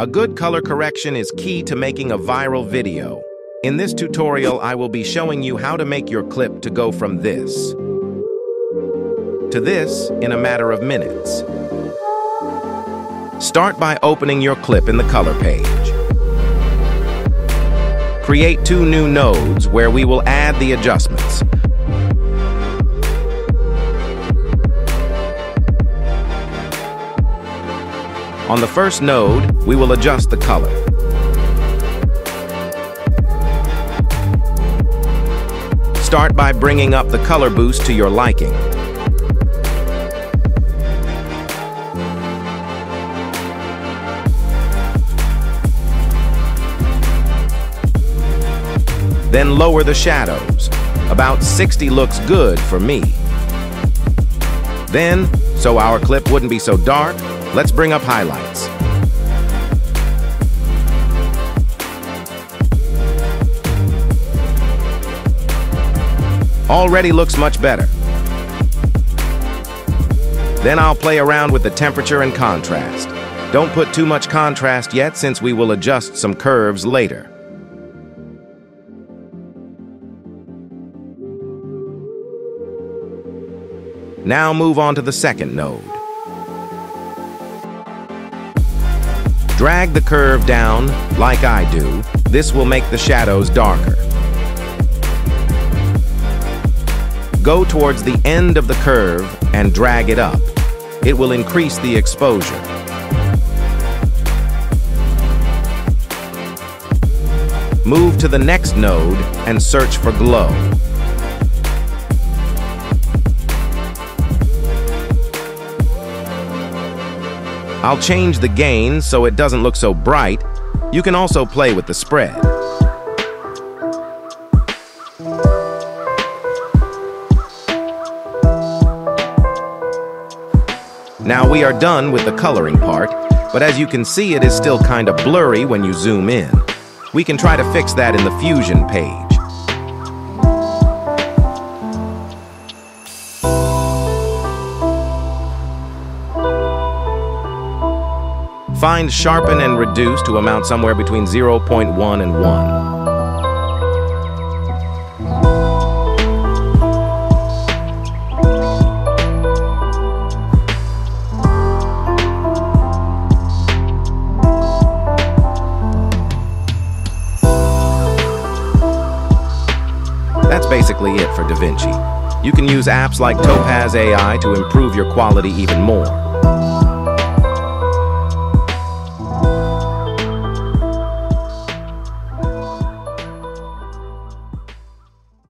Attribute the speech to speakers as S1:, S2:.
S1: A good color correction is key to making a viral video. In this tutorial, I will be showing you how to make your clip to go from this to this in a matter of minutes. Start by opening your clip in the color page. Create two new nodes where we will add the adjustments. On the first node, we will adjust the color. Start by bringing up the color boost to your liking. Then lower the shadows. About 60 looks good for me. Then, so our clip wouldn't be so dark, Let's bring up highlights. Already looks much better. Then I'll play around with the temperature and contrast. Don't put too much contrast yet since we will adjust some curves later. Now move on to the second node. Drag the curve down, like I do. This will make the shadows darker. Go towards the end of the curve and drag it up. It will increase the exposure. Move to the next node and search for glow. I'll change the gain so it doesn't look so bright. You can also play with the spread. Now we are done with the coloring part, but as you can see it is still kinda blurry when you zoom in. We can try to fix that in the Fusion page. Find sharpen and reduce to amount somewhere between 0.1 and 1. That's basically it for DaVinci. You can use apps like Topaz AI to improve your quality even more.